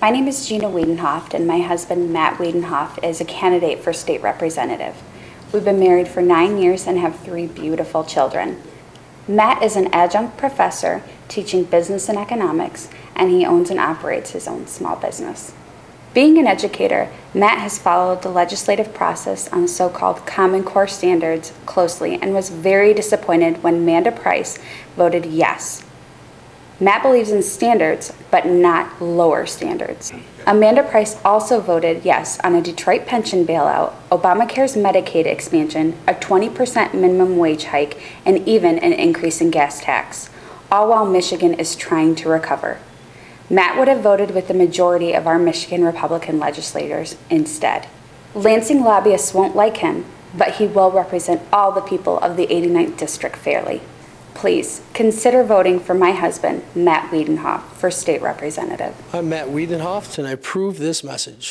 My name is Gina Wiedenhoft, and my husband, Matt Wiedenhoft, is a candidate for state representative. We've been married for nine years and have three beautiful children. Matt is an adjunct professor teaching business and economics, and he owns and operates his own small business. Being an educator, Matt has followed the legislative process on so called Common Core standards closely and was very disappointed when Amanda Price voted yes. Matt believes in standards, but not lower standards. Amanda Price also voted yes on a Detroit pension bailout, Obamacare's Medicaid expansion, a 20% minimum wage hike, and even an increase in gas tax, all while Michigan is trying to recover. Matt would have voted with the majority of our Michigan Republican legislators instead. Lansing lobbyists won't like him, but he will represent all the people of the 89th District fairly. Please consider voting for my husband, Matt Wiedenhoft, for state representative. I'm Matt Wiedenhoft, and I approve this message.